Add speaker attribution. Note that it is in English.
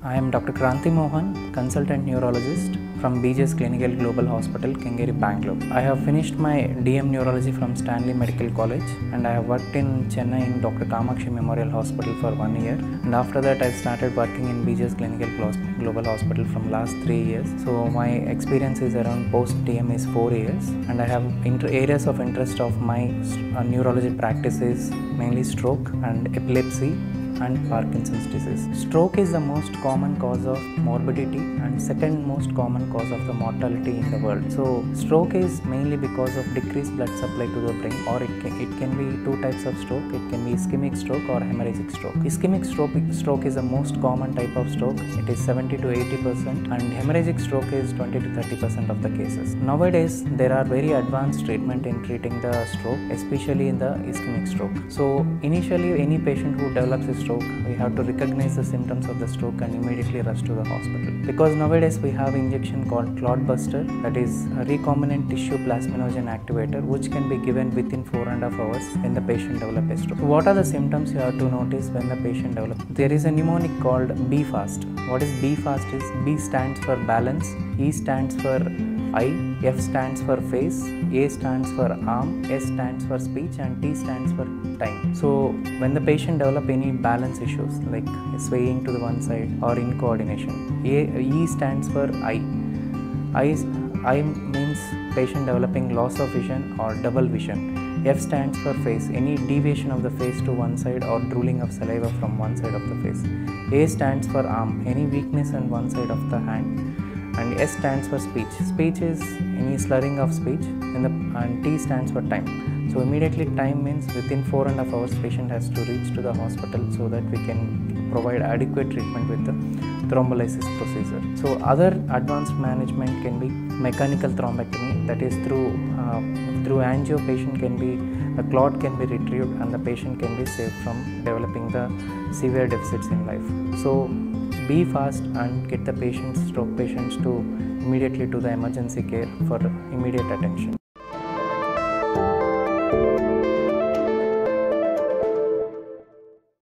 Speaker 1: I am Dr. Kranthi Mohan, consultant neurologist from BGS Gleneagles Global Hospital, Kengeri, Bangalore. I have finished my DM neurology from Stanley Medical College and I have worked in Chennai in Dr. Kamakshi Memorial Hospital for one year. And after that, I started working in BGS Gleneagles Global Hospital from last three years. So my experience is around post DM is four years, and I have areas of interest of my uh, neurology practice is mainly stroke and epilepsy and Parkinson's disease. Stroke is the most common cause of morbidity and second most common cause of the mortality in the world. So stroke is mainly because of decreased blood supply to the brain or it can, it can be two types of stroke. It can be ischemic stroke or hemorrhagic stroke. Ischemic stroke, stroke is the most common type of stroke. It is 70 to 80% and hemorrhagic stroke is 20 to 30% of the cases. Nowadays there are very advanced treatment in treating the stroke especially in the ischemic stroke. So initially any patient who develops a stroke we have to recognize the symptoms of the stroke and immediately rush to the hospital because nowadays we have injection called clot buster that is a recombinant tissue plasminogen activator which can be given within four and a half hours when the patient develops a stroke. What are the symptoms you have to notice when the patient develops? There is a mnemonic called B fast. What is B fast is B stands for balance, E stands for eye, F stands for face, A stands for arm, S stands for speech, and T stands for time. So, when the patient develop any balance issues like swaying to the one side or incoordination, A, E stands for eye. I, I means patient developing loss of vision or double vision. F stands for face, any deviation of the face to one side or drooling of saliva from one side of the face. A stands for arm, any weakness on one side of the hand and S stands for speech. Speech is any slurring of speech and, the, and T stands for time. So immediately time means within four and a half hours patient has to reach to the hospital so that we can provide adequate treatment with the thrombolysis procedure. So other advanced management can be mechanical thrombectomy that is through uh, through angio patient can be the clot can be retrieved and the patient can be saved from developing the severe deficits in life. So be fast and get the patients, stroke patients to immediately to the emergency care for immediate attention.